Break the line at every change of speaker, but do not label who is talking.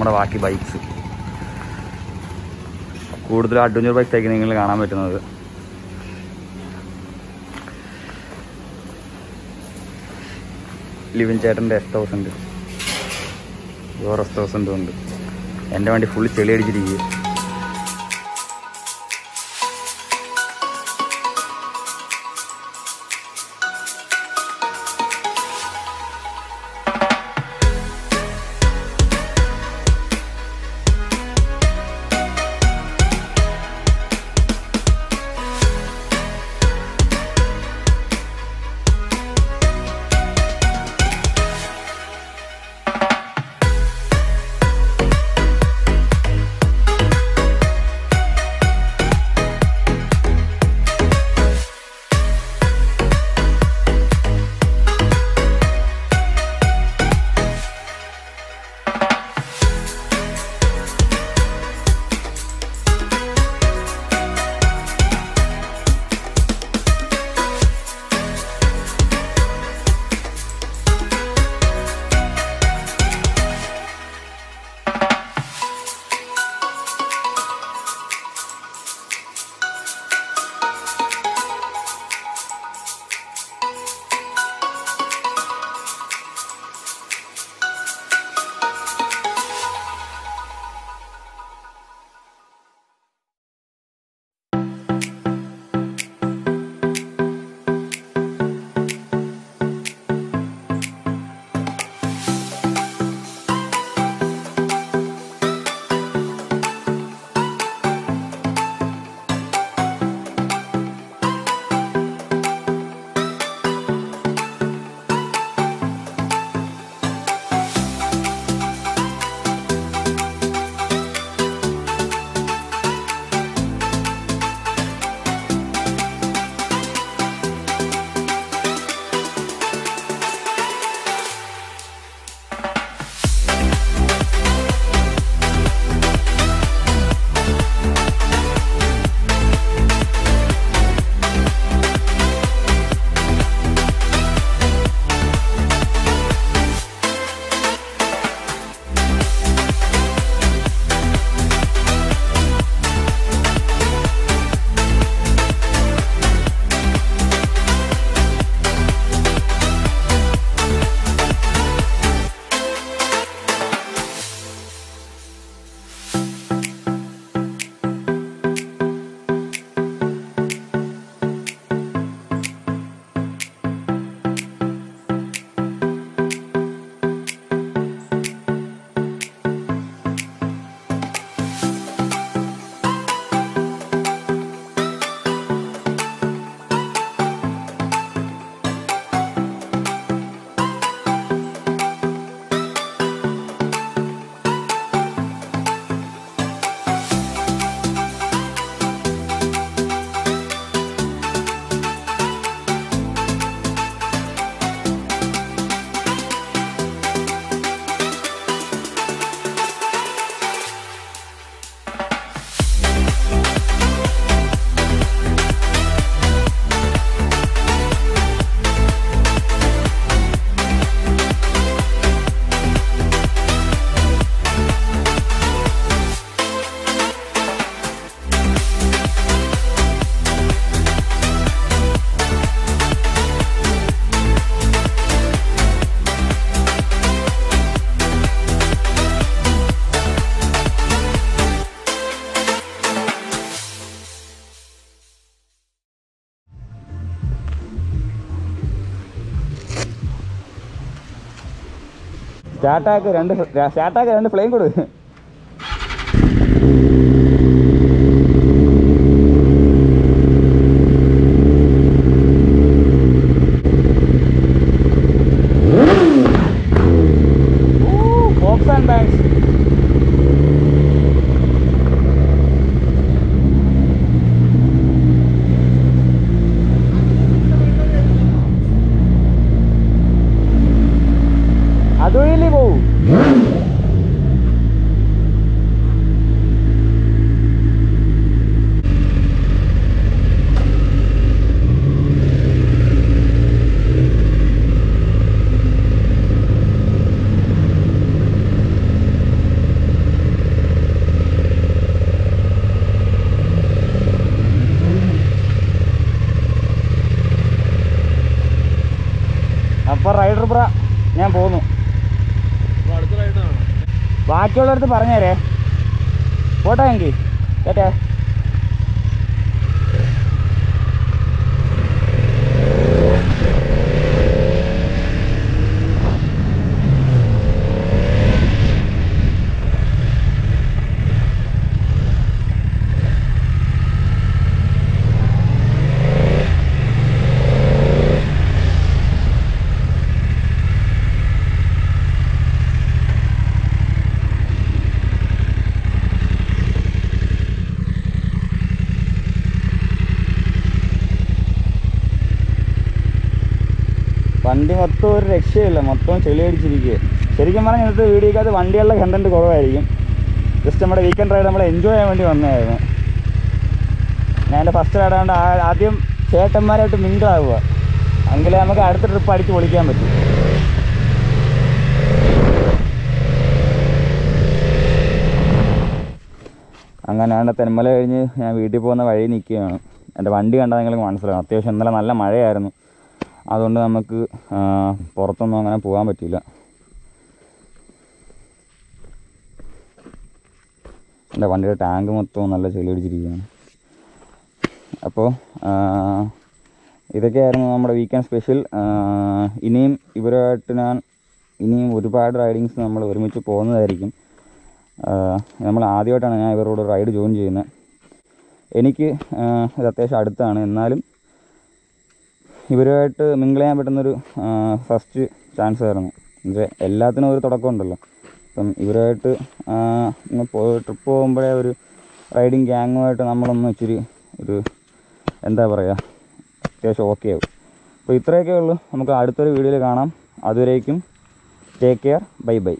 നമ്മുടെ ബാക്കി ബൈക്ക്സ് കൂടുതൽ അഡ്വഞ്ചർ ബൈക്സ് ആയിരിക്കും നിങ്ങൾ കാണാൻ പറ്റുന്നത്. ലിവിൻ ചേട്ടന്റെ എസ് തൗസൻഡ് യോർ എസ് തൗസൻഡും ഉണ്ട്. എന്റെ വണ്ടി ഫുള്ള് ചെളി അടിച്ചിരിക്കുക സ്റ്റാർട്ടാക്ക് രണ്ട് സ്റ്റാർട്ടാക്ക് രണ്ട് ഫ്ലെയിം കൊടു ഫോക്സ് ആൻഡ് ബാങ്ക്സ് ബാക്കിയുള്ളവർക്ക് പറഞ്ഞേരേ. പോട്ടെ എങ്കിൽ കേട്ടെ? വണ്ടി മൊത്തം ഒരു രക്ഷയില്ല മൊത്തം ചെളി അടിച്ചിരിക്കുക ശരിക്കും പറഞ്ഞാൽ ഇന്നത്തെ വീഡിയോക്കകത്ത് വണ്ടികളുടെ കണ്ടന്റ് കുറവായിരിക്കും. ജസ്റ്റ് നമ്മുടെ വീക്കെൻഡ് റൈഡ് നമ്മൾ എൻജോയ് ചെയ്യാൻ വേണ്ടി വന്നതായിരുന്നു. ഞാൻ എന്റെ ഫസ്റ്റ് റൈഡ് ആയതുകൊണ്ട് ആദ്യം ചേട്ടന്മാരായിട്ട് മിങ്കിളാവുക. എങ്കിലേ നമുക്ക് അടുത്ത ട്രിപ്പ് അടിച്ച് പൊളിക്കാൻ പറ്റും. അങ്ങനെയാണ് തെന്മല കഴിഞ്ഞ് ഞാൻ വീട്ടിൽ പോകുന്ന വഴി നിൽക്കുകയാണ്. എന്റെ വണ്ടി കണ്ടാൽ നിങ്ങൾക്ക് മനസ്സിലാവും. അത്യാവശ്യം ഇന്നലെ നല്ല മഴയായിരുന്നു. അതുകൊണ്ട് നമുക്ക് പുറത്തൊന്നും അങ്ങനെ പോകാൻ പറ്റില്ല എന്റെ വണ്ടിയുടെ ടാങ്ക് മൊത്തവും നല്ല ചെളി അടിച്ചിരിക്കുകയാണ് അപ്പോൾ ഇതൊക്കെയായിരുന്നു നമ്മുടെ വീക്കെൻഡ് സ്പെഷ്യൽ ഇനിയും ഇവരുമായിട്ട് ഞാൻ ഇനിയും ഒരുപാട് റൈഡിങ്സ് നമ്മൾ ഒരുമിച്ച് പോകുന്നതായിരിക്കും. നമ്മൾ ആദ്യമായിട്ടാണ് ഞാൻ ഇവരോട് റൈഡ് ജോയിൻ ചെയ്യുന്നത്. എനിക്ക് ഇത് അത്യാവശ്യം അടുത്താണ്. എന്നാലും ഇവരുമായിട്ട് മിങ്കിൾ ചെയ്യാൻ പറ്റുന്നൊരു ഫസ്റ്റ് ചാൻസ് ആയിരുന്നു. എന്നുവെച്ചാൽ എല്ലാത്തിനും ഒരു തുടക്കമുണ്ടല്ലോ അപ്പം ഇവരുമായിട്ട് ട്രിപ്പ് പോകുമ്പോഴേ ഒരു റൈഡിങ് ഗ്യാങ്ങുമായിട്ട് നമ്മളൊന്ന് ഇച്ചിരി ഒരു എന്താ പറയുക അത്യാവശ്യം ഓക്കെ ആവും. അപ്പോൾ ഇത്രയൊക്കെ ഉള്ളൂ. നമുക്ക് അടുത്തൊരു വീഡിയോയിൽ കാണാം. അതുവരേക്കും ടേക്ക് കെയർ ബൈ ബൈ